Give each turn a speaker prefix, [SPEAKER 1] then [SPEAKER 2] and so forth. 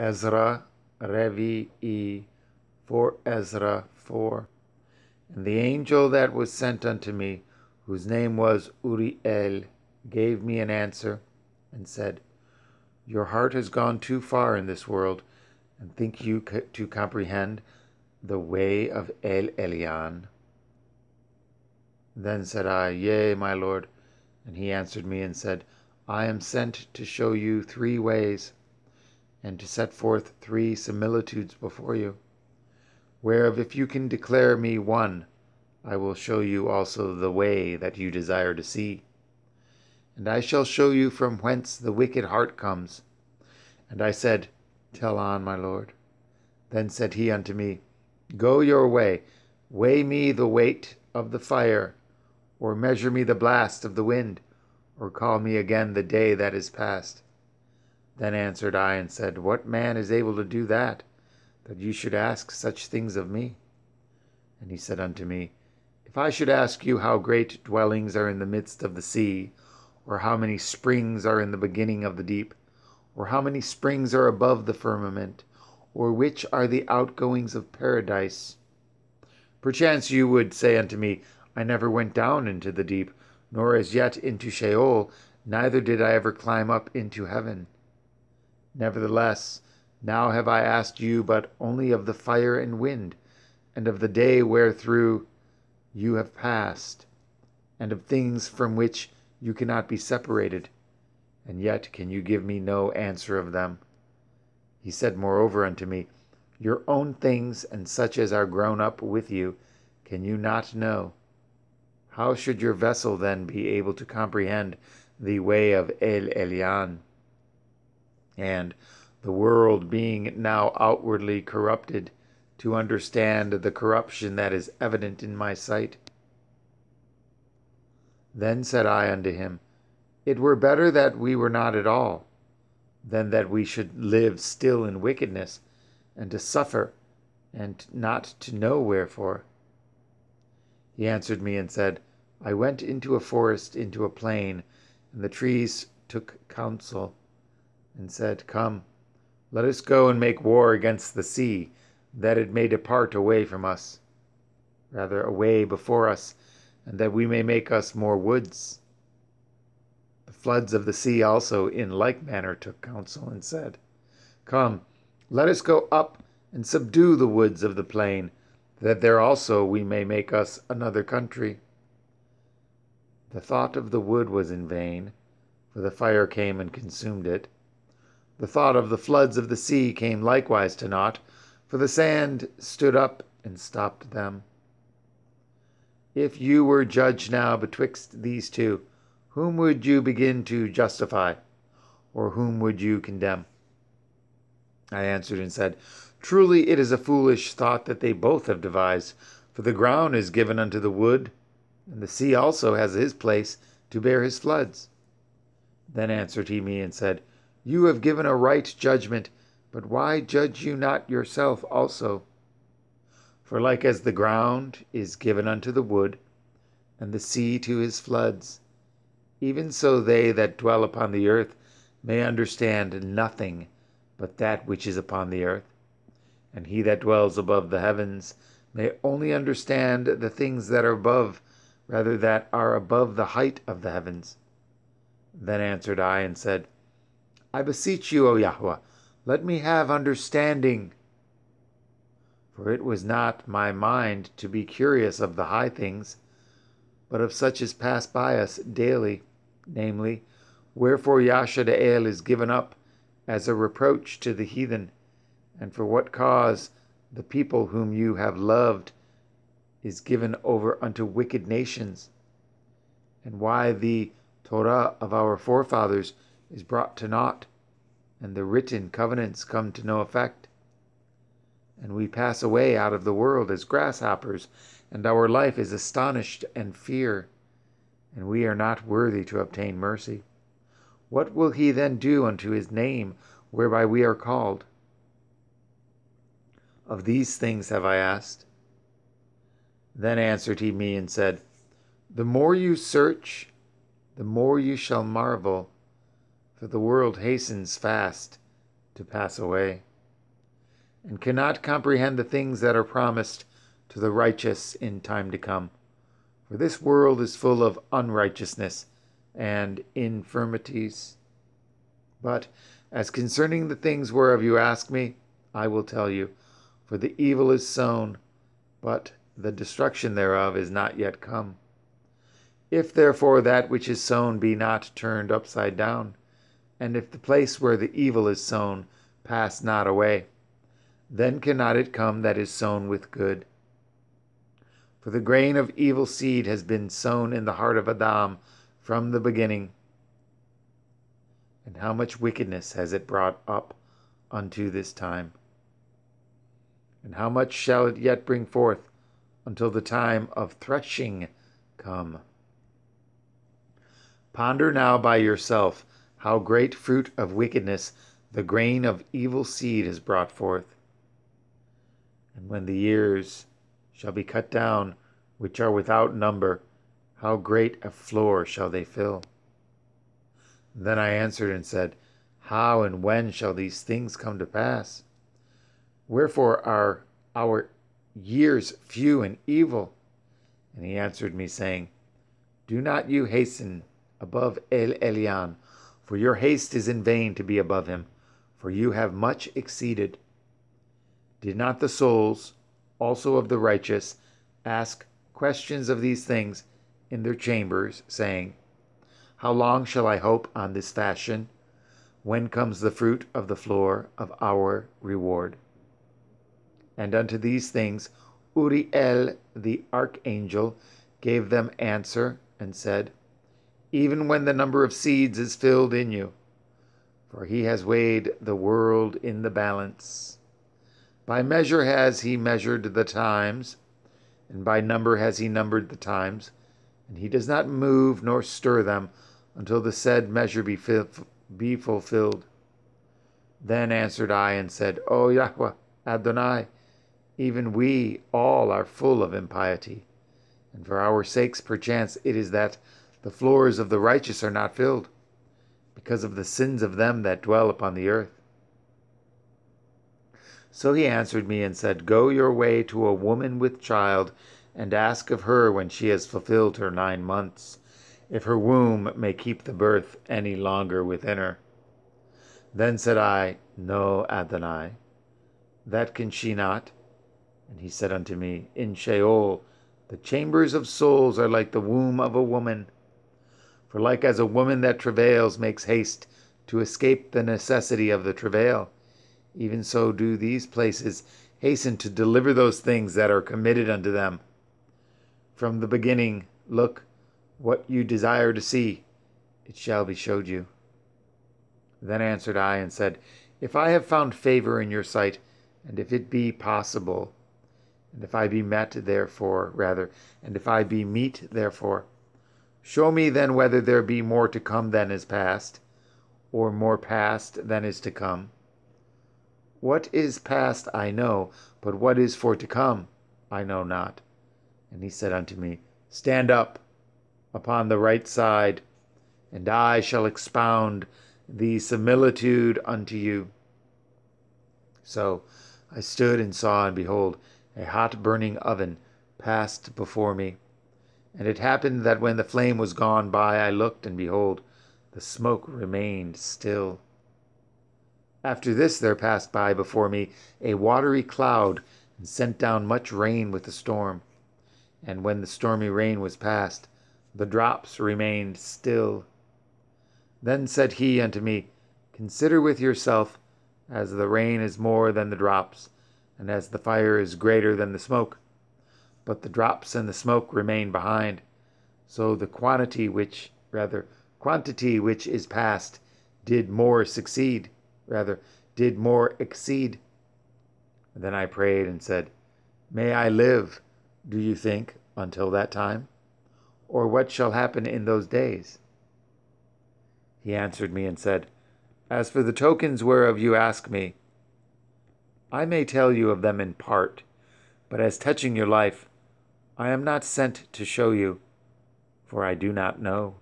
[SPEAKER 1] Ezra Revi E for Ezra 4. And the angel that was sent unto me, whose name was Uriel, gave me an answer and said, Your heart has gone too far in this world, and think you to comprehend the way of El Elyon? Then said I, Yea, my Lord. And he answered me and said, I am sent to show you three ways, and to set forth three similitudes before you, whereof if you can declare me one, I will show you also the way that you desire to see. And I shall show you from whence the wicked heart comes. And I said, Tell on, my Lord. Then said he unto me, Go your way, weigh me the weight of the fire, or measure me the blast of the wind or call me again the day that is past. Then answered I and said, What man is able to do that, that you should ask such things of me? And he said unto me, If I should ask you how great dwellings are in the midst of the sea, or how many springs are in the beginning of the deep, or how many springs are above the firmament, or which are the outgoings of paradise, perchance you would say unto me, I never went down into the deep, nor as yet into Sheol, neither did I ever climb up into heaven. Nevertheless, now have I asked you but only of the fire and wind, and of the day wherethrough you have passed, and of things from which you cannot be separated, and yet can you give me no answer of them. He said moreover unto me, Your own things and such as are grown up with you, can you not know? How should your vessel then be able to comprehend the way of El Elyon? And the world being now outwardly corrupted, to understand the corruption that is evident in my sight. Then said I unto him, It were better that we were not at all, than that we should live still in wickedness, and to suffer, and not to know wherefore. He answered me and said, I went into a forest, into a plain, and the trees took counsel, and said, Come, let us go and make war against the sea, that it may depart away from us, rather away before us, and that we may make us more woods. The floods of the sea also in like manner took counsel, and said, Come, let us go up and subdue the woods of the plain, that there also we may make us another country. The thought of the wood was in vain, for the fire came and consumed it. The thought of the floods of the sea came likewise to naught, for the sand stood up and stopped them. If you were judge now betwixt these two, whom would you begin to justify, or whom would you condemn? I answered and said, Truly it is a foolish thought that they both have devised, for the ground is given unto the wood, and the sea also has his place to bear his floods. Then answered he me and said, You have given a right judgment, but why judge you not yourself also? For like as the ground is given unto the wood, and the sea to his floods, even so they that dwell upon the earth may understand nothing but that which is upon the earth, and he that dwells above the heavens may only understand the things that are above rather that are above the height of the heavens. Then answered I and said, I beseech you, O Yahweh, let me have understanding. For it was not my mind to be curious of the high things, but of such as pass by us daily, namely, wherefore Yashar'el is given up as a reproach to the heathen, and for what cause the people whom you have loved is given over unto wicked nations, and why the Torah of our forefathers is brought to naught, and the written covenants come to no effect. And we pass away out of the world as grasshoppers, and our life is astonished and fear, and we are not worthy to obtain mercy. What will he then do unto his name whereby we are called? Of these things have I asked, then answered he me and said, The more you search, the more you shall marvel, for the world hastens fast to pass away. and cannot comprehend the things that are promised to the righteous in time to come. For this world is full of unrighteousness and infirmities. But as concerning the things whereof you ask me, I will tell you. For the evil is sown, but the destruction thereof is not yet come. If therefore that which is sown be not turned upside down, and if the place where the evil is sown pass not away, then cannot it come that is sown with good. For the grain of evil seed has been sown in the heart of Adam from the beginning. And how much wickedness has it brought up unto this time? And how much shall it yet bring forth until the time of threshing come? Ponder now by yourself how great fruit of wickedness the grain of evil seed has brought forth. And when the years shall be cut down, which are without number, how great a floor shall they fill? Then I answered and said, How and when shall these things come to pass? Wherefore are our years few and evil? And he answered me, saying, Do not you hasten above El Elyon, for your haste is in vain to be above him, for you have much exceeded. Did not the souls also of the righteous ask questions of these things in their chambers, saying, How long shall I hope on this fashion? When comes the fruit of the floor of our reward? And unto these things Uriel the archangel gave them answer and said, Even when the number of seeds is filled in you, for he has weighed the world in the balance. By measure has he measured the times, and by number has he numbered the times, and he does not move nor stir them until the said measure be, be fulfilled. Then answered I and said, O Yahweh Adonai, even we all are full of impiety, and for our sakes perchance it is that the floors of the righteous are not filled, because of the sins of them that dwell upon the earth. So he answered me and said, Go your way to a woman with child, and ask of her when she has fulfilled her nine months, if her womb may keep the birth any longer within her. Then said I, No, Adonai, that can she not. And he said unto me, In Sheol the chambers of souls are like the womb of a woman. For like as a woman that travails makes haste to escape the necessity of the travail, even so do these places hasten to deliver those things that are committed unto them. From the beginning, look, what you desire to see, it shall be showed you. Then answered I and said, If I have found favor in your sight, and if it be possible, and if I be met therefore, rather, and if I be meet therefore, show me then whether there be more to come than is past, or more past than is to come what is past I know, but what is for to come I know not. And he said unto me, Stand up upon the right side, and I shall expound the similitude unto you. So I stood and saw, and behold, a hot burning oven passed before me. And it happened that when the flame was gone by, I looked, and behold, the smoke remained still. After this there passed by before me a watery cloud, and sent down much rain with the storm. And when the stormy rain was past, the drops remained still. Then said he unto me, Consider with yourself, as the rain is more than the drops, and as the fire is greater than the smoke. But the drops and the smoke remain behind. So the quantity which, rather, quantity which is past, did more succeed rather, did more exceed. then I prayed and said, May I live, do you think, until that time? Or what shall happen in those days? He answered me and said, As for the tokens whereof you ask me, I may tell you of them in part, but as touching your life, I am not sent to show you, for I do not know.